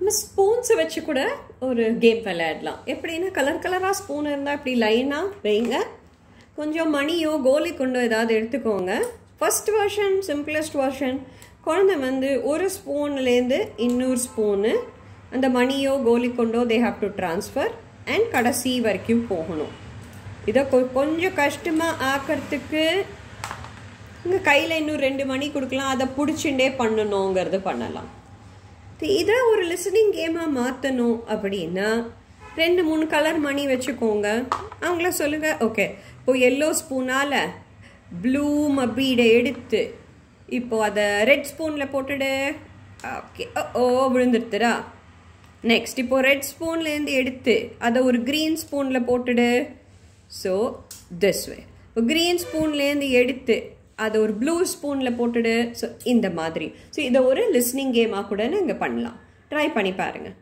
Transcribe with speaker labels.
Speaker 1: நம்ம ஸ்பூன்ஸை வச்சு கூட ஒரு கேம் விளையாடலாம். எப்படின்னா கலர் கலராக ஸ்பூன் இருந்தால் இப்படி லைனாக வைங்க. கொஞ்சம் மணியோ கோலி கொண்டோ ஏதாவது எடுத்துக்கோங்க. ஃபர்ஸ்ட் வெர்ஷன் சிம்பிளஸ்ட் வெர்ஷன் குழந்தை வந்து ஒரு ஸ்பூன்லேருந்து இன்னொரு ஸ்பூனு அந்த மணியோ கோலி கொண்டோ they have to transfer and கடைசி வரைக்கும் போகணும். இதை கொ- கொஞ்சம் கஷ்டமாக ஆக்கிறதுக்கு இங்கே கையில் இன்னும் ரெண்டு மணி கொடுக்கலாம். அதை பிடிச்சுட்டே பண்ணணுங்கிறது பண்ணலாம். இதை ஒரு லிசனிங் கேமாக மாற்றணும் அப்படின்னா ரெண்டு மூணு கலர் மணி வச்சுக்கோங்க. அவங்கள சொல்லுங்கள் ஓகே இப்போ எல்லோ ஸ்பூனால் ப்ளூ மபீடை எடுத்து இப்போது அதை ரெட் ஸ்பூனில் போட்டுடு. ஓகே ஓ விழுந்துருத்துரா நெக்ஸ்ட் இப்போ ரெட் ஸ்பூன்லேருந்து எடுத்து அதை ஒரு க்ரீன் ஸ்பூனில் போட்டுடு. ஸோ திஸ் வே இப்போ க்ரீன் ஸ்பூன்லேருந்து எடுத்து அதை ஒரு ப்ளூ ஸ்பூனில் போட்டுடு. ஸோ இந்த மாதிரி. ஸோ இதை ஒரு லிஸ்னிங் கேமாக கூட நீங்கள் பண்ணலாம். ட்ரை பண்ணி பாருங்கள்